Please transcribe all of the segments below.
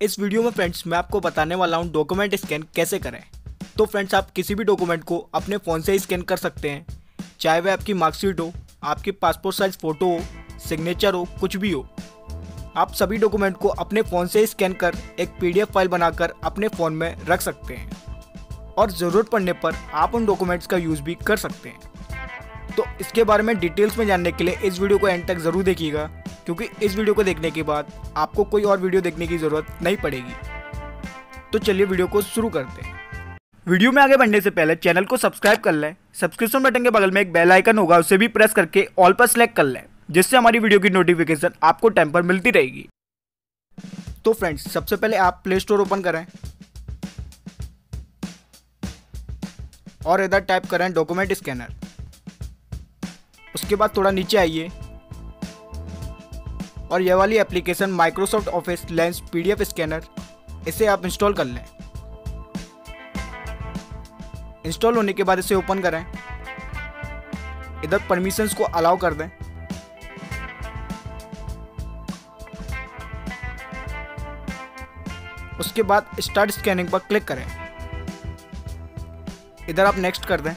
इस वीडियो में फ्रेंड्स, मैं आपको बताने वाला हूँ डॉक्यूमेंट स्कैन कैसे करें। तो फ्रेंड्स, आप किसी भी डॉक्यूमेंट को अपने फ़ोन से स्कैन कर सकते हैं। चाहे वह आपकी मार्कशीट हो, आपकी पासपोर्ट साइज़ फ़ोटो हो, सिग्नेचर हो, कुछ भी हो। आप सभी डॉक्यूमेंट को अपने फ़ोन से स्कैन कर एक पीडीएफ फ़ाइल बनाकर अपने फ़ोन में रख सकते हैं। और ज़रूरत पड़ने पर आप उन डॉक्यूमेंट्स का यूज़ भी कर सकते हैं। तो इसके बारे में डिटेल्स में जानने के लिए इस वीडियो को एंड तक ज़रूर देखिएगा, क्योंकि इस वीडियो को देखने के बाद आपको कोई और वीडियो देखने की ज़रूरत नहीं पड़ेगी। तो चलिए वीडियो को शुरू करते हैं। वीडियो में आगे बढ़ने से पहले चैनल को सब्सक्राइब कर लें, सब्सक्रिप्शन बटन के बगल में एक बेल आइकन होगा, उसे भी प्रेस करके ऑल पर सेलेक्ट कर लें, जिससे हमारी वीडियो की नोटिफिकेशन आपको टाइम पर मिलती रहेगी। तो फ्रेंड्स, सबसे पहले आप प्ले स्टोर ओपन करें और इधर टाइप करें डॉक्यूमेंट स्कैनर उसके बाद थोड़ा नीचे आइए। और यह वाली application Microsoft Office Lens PDF scanner इसे आप इंस्टॉल कर लें। इंस्टॉल होने के बाद इसे ओपन करें। इधर परमिशंस को अलाउ कर दें। उसके बाद स्टार्ट स्कैनिंग पर क्लिक करें। इधर आप नेक्स्ट कर दें।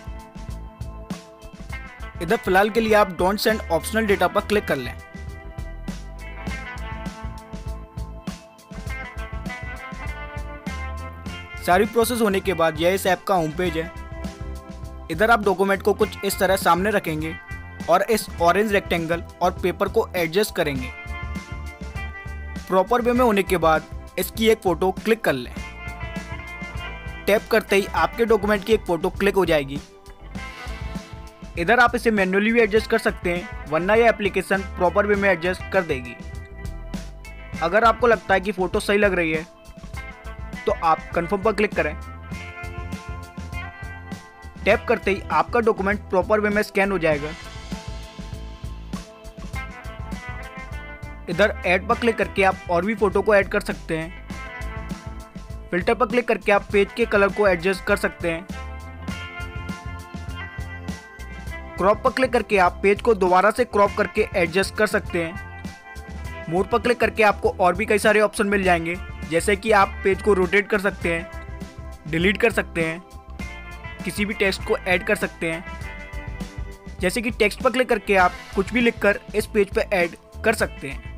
इधर फ़िलहाल के लिए आप डोंट सेंड ऑप्शनल डेटा पर क्लिक कर लें। सारी प्रोसेस होने के बाद यह इस ऐप का होम पेज है। इधर आप डॉक्यूमेंट को कुछ इस तरह सामने रखेंगे और इस ऑरेंज रेक्टेंगल और पेपर को एडजस्ट करेंगे। प्रॉपर वे में होने के बाद इसकी एक फ़ोटो क्लिक कर लें। टैप करते ही आपके डॉक्यूमेंट की एक फ़ोटो क्लिक हो जाएगी। इधर आप इसे मैन्युअली भी एडजस्ट कर सकते हैं, वरना यह एप्लीकेशन प्रॉपर वे में एडजस्ट कर देगी। अगर आपको लगता है कि फ़ोटो सही लग रही है तो आप कंफर्म पर क्लिक करें। टैप करते ही आपका डॉक्यूमेंट प्रॉपर वे में स्कैन हो जाएगा। इधर ऐड पर क्लिक करके आप और भी फ़ोटो को ऐड कर सकते हैं। फ़िल्टर पर क्लिक करके आप पेज के कलर को एडजस्ट कर सकते हैं। क्रॉप पर क्लिक करके आप पेज को दोबारा से क्रॉप करके एडजस्ट कर सकते हैं। मोर पर क्लिक करके आपको और भी कई सारे ऑप्शन मिल जाएँगे, जैसे कि आप पेज को रोटेट कर सकते हैं, डिलीट कर सकते हैं, किसी भी टेक्स्ट को ऐड कर सकते हैं। जैसे कि टेक्स्ट पर क्लिक करके आप कुछ भी लिखकर इस पेज पर ऐड कर सकते हैं।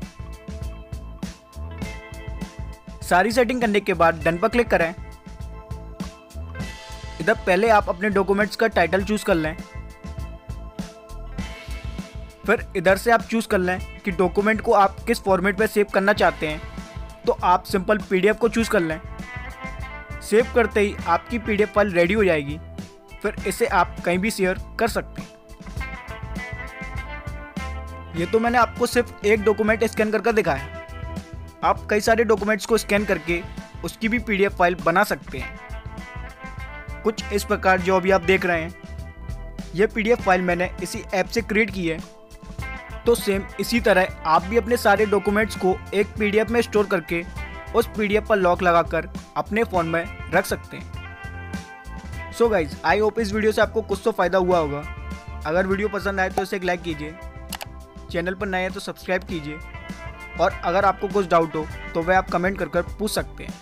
सारी सेटिंग करने के बाद डन पर क्लिक करें। इधर पहले आप अपने डॉक्यूमेंट्स का टाइटल चूज़ कर लें। फिर इधर से आप चूज़ कर लें कि डॉक्यूमेंट को आप किस फॉर्मेट में सेव करना चाहते हैं। तो आप सिंपल पीडीएफ को चूज़ कर लें। सेव करते ही आपकी पीडीएफ फ़ाइल रेडी हो जाएगी। फिर इसे आप कहीं भी शेयर कर सकते हैं। ये तो मैंने आपको सिर्फ़ एक डॉक्यूमेंट स्कैन करके दिखाया आप कई सारे डॉक्यूमेंट्स को स्कैन करके उसकी भी पीडीएफ फ़ाइल बना सकते हैं। कुछ इस प्रकार जो अभी आप देख रहे हैं। ये पीडीएफ फ़ाइल मैंने इसी ऐप से क्रिएट की है। तो सेम इसी तरह आप भी अपने सारे डॉक्यूमेंट्स को एक पीडीएफ में स्टोर करके उस पीडीएफ पर लॉक लगाकर अपने फ़ोन में रख सकते हैं। सो गाइज़ आई होप इस वीडियो से आपको कुछ तो फ़ायदा हुआ होगा। अगर वीडियो पसंद आए तो इसे एक लाइक कीजिए। चैनल पर नए हैं तो सब्सक्राइब कीजिए। और अगर आपको कुछ डाउट हो तो वह आप कमेंट कर कर पूछ सकते हैं।